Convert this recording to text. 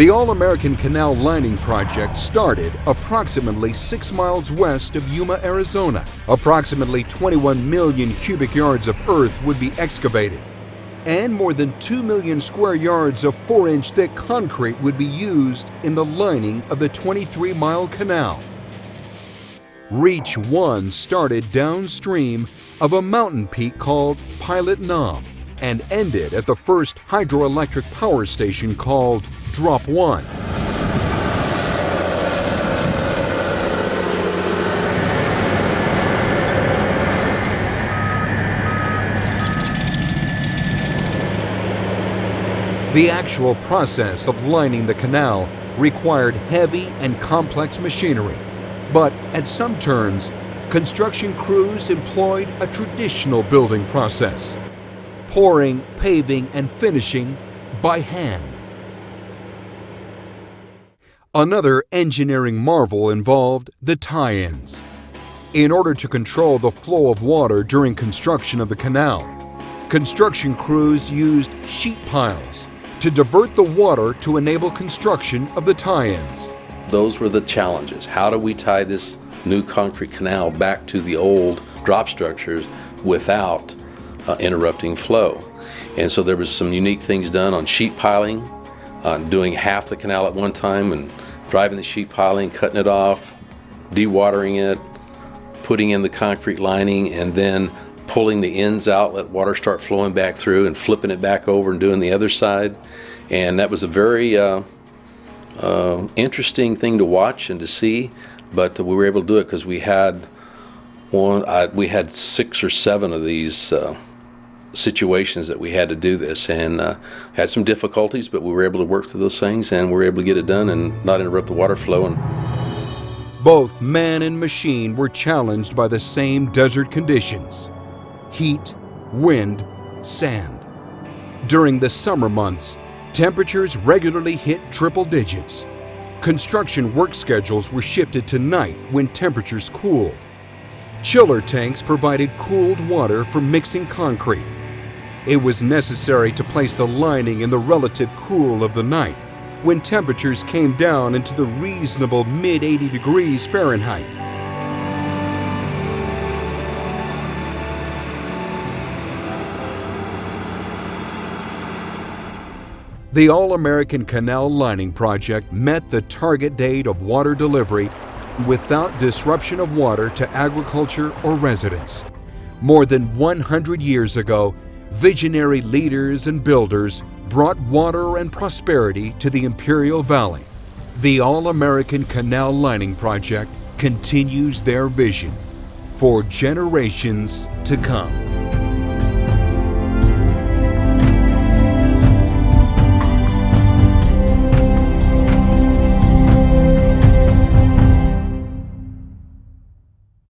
The All-American Canal Lining Project started approximately six miles west of Yuma, Arizona. Approximately 21 million cubic yards of earth would be excavated, and more than 2 million square yards of 4-inch thick concrete would be used in the lining of the 23-mile canal. Reach 1 started downstream of a mountain peak called Pilot Knob and ended at the first hydroelectric power station called Drop 1. The actual process of lining the canal required heavy and complex machinery, but at some turns, construction crews employed a traditional building process, pouring, paving, and finishing by hand. Another engineering marvel involved the tie-ins. In order to control the flow of water during construction of the canal, construction crews used sheet piles to divert the water to enable construction of the tie-ins. Those were the challenges. How do we tie this new concrete canal back to the old drop structures without uh, interrupting flow? And so there was some unique things done on sheet piling, uh, doing half the canal at one time and driving the sheet piling, cutting it off, dewatering it, putting in the concrete lining, and then pulling the ends out, let water start flowing back through, and flipping it back over and doing the other side. And that was a very uh, uh, interesting thing to watch and to see, but we were able to do it because we had one, I, we had six or seven of these. Uh, situations that we had to do this and uh, had some difficulties, but we were able to work through those things and we were able to get it done and not interrupt the water flow. And Both man and machine were challenged by the same desert conditions heat, wind, sand. During the summer months, temperatures regularly hit triple digits. Construction work schedules were shifted to night when temperatures cooled. Chiller tanks provided cooled water for mixing concrete it was necessary to place the lining in the relative cool of the night, when temperatures came down into the reasonable mid 80 degrees Fahrenheit. The All-American Canal Lining Project met the target date of water delivery without disruption of water to agriculture or residents. More than 100 years ago, visionary leaders and builders brought water and prosperity to the Imperial Valley. The All-American Canal Lining Project continues their vision for generations to come.